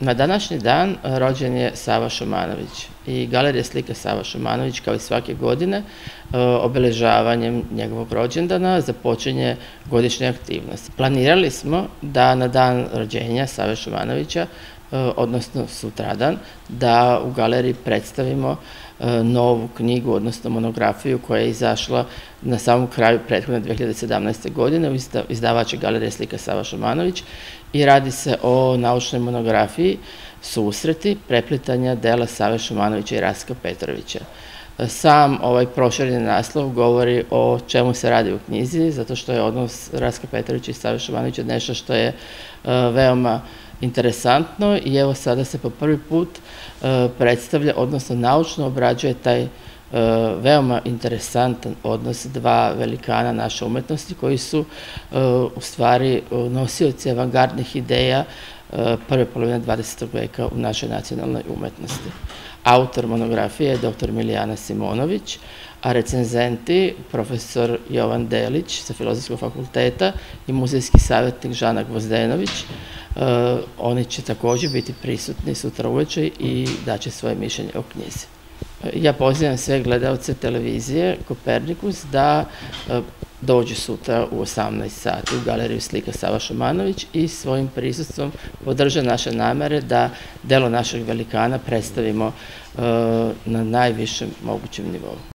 Na današnji dan rođen je Sava Šumanović i Galerija slika Sava Šumanović kao i svake godine e, obeležavanjem njegovog rođendana započenje godišnje aktivnosti. Planirali smo da na dan rođenja Save Šumanovića, e, odnosno sutradan, da u galeriji predstavimo e, novu knjigu, odnosno monografiju koja je izašla na samom kraju prethodne 2017. godine u izdavače Galerije slika Sava Šumanović i radi se o naučnoj monografiji susreti preplitanja dela Save Šumanovića i Raska Petrovića. Sam ovaj prošireni naslov govori o čemu se radi u knjizi, zato što je odnos Raska Petrovića i Save Šumanovića nešto što je e, veoma interesantno i evo sada se po prvi put e, predstavlja, odnosno naučno obrađuje taj e, veoma interesantan odnos dva velikana naše umetnosti koji su u stvari nosioci avangardnih ideja prve polovine 20. veka u našoj nacionalnoj umetnosti. Autor monografije je dr. Milijana Simonović, a recenzenti profesor Jovan Delić sa Filozofskog fakulteta i muzejski savjetnik Žana Gvozdenović. E, oni će takođe biti prisutni sutra uveče i daće svoje mišljenje o knjizi. Ja pozivam sve gledalce televizije Kopernikus da e, dođu sutra u 18 sati u galeriju slika Sava Šumanović i svojim prisustvom podrža naše namere da delo našeg velikana predstavimo e, na najvišem mogućem nivou.